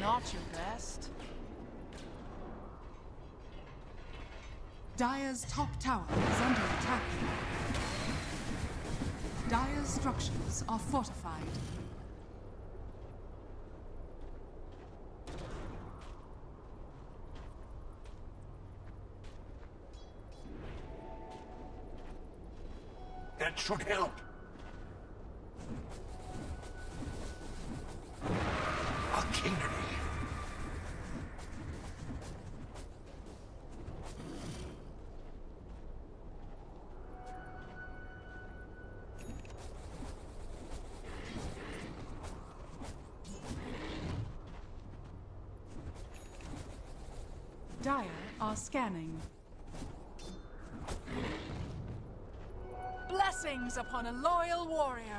Not your best. Dire's top tower is under attack. Dire's structures are fortified. That should help. Are scanning. Blessings upon a loyal warrior.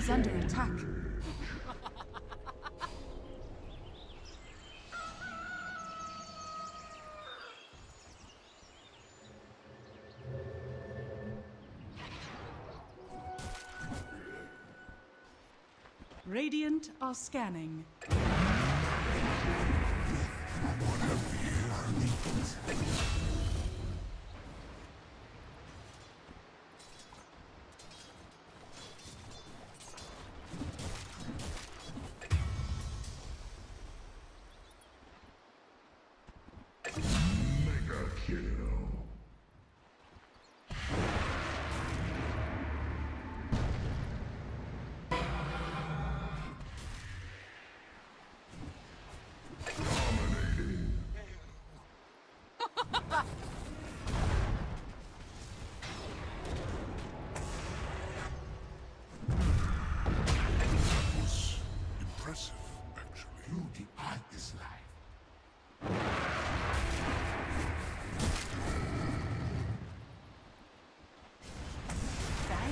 Is under attack. Radiant are scanning.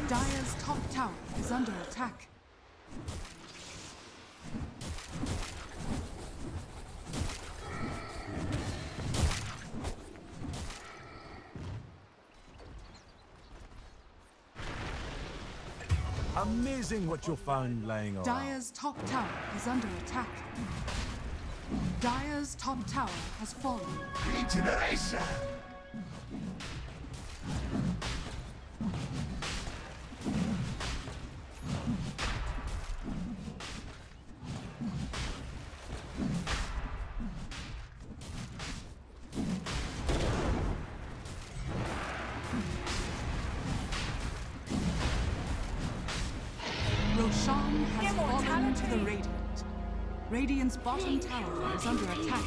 Dire's top tower is under attack. Amazing what you'll find laying around. Dire's top tower is under attack. Dire's top tower has fallen. Regeneration. Has fallen to the Radiant. Radiant's bottom tower is under attack.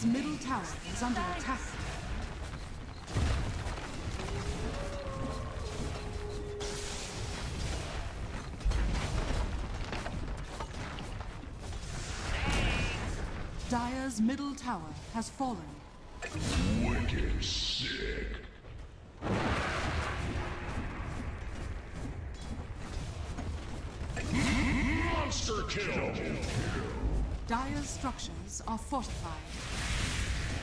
Dire's middle tower is under attack. Dire's middle tower has fallen. Wicked sick. Monster kill. Dire's structures are fortified.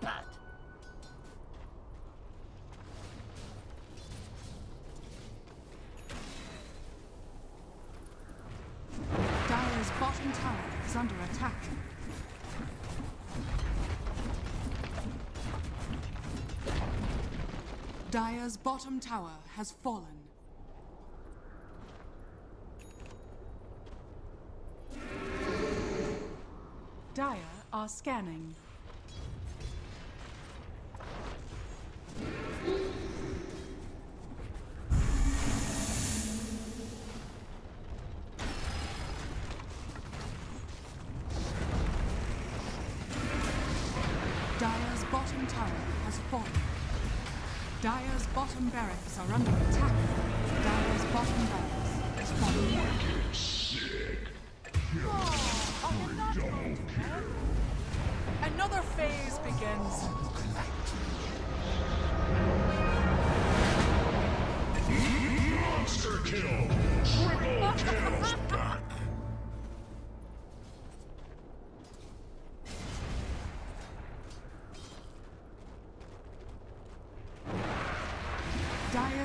Jackpot! Dire's bottom tower is under attack. Dire's bottom tower has fallen. Dire are scanning. Has fallen. Dire's bottom barracks are under attack. Dire's bottom barracks has fallen. Sick. I am not going to bed. Another phase begins. Monster kill. Triple kills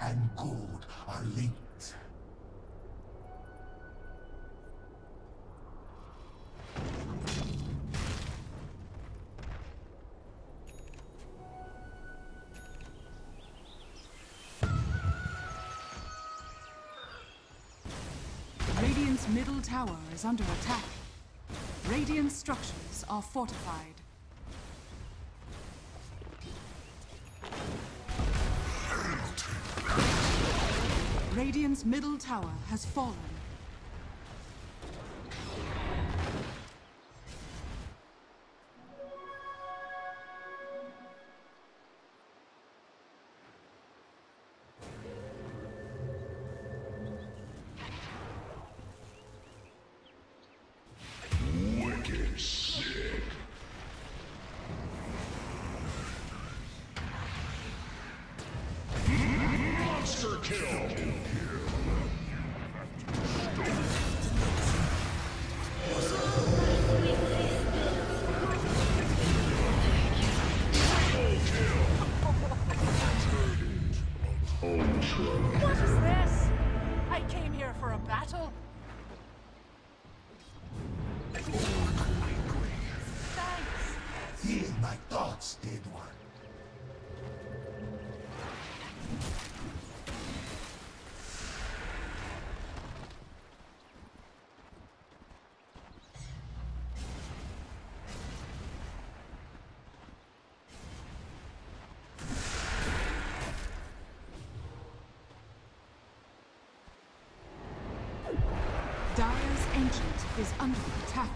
And gold are linked. Radiant's middle tower is under attack. Radiant structures are fortified. Radiant's middle tower has fallen. Kill. Dire's Ancient is under attack.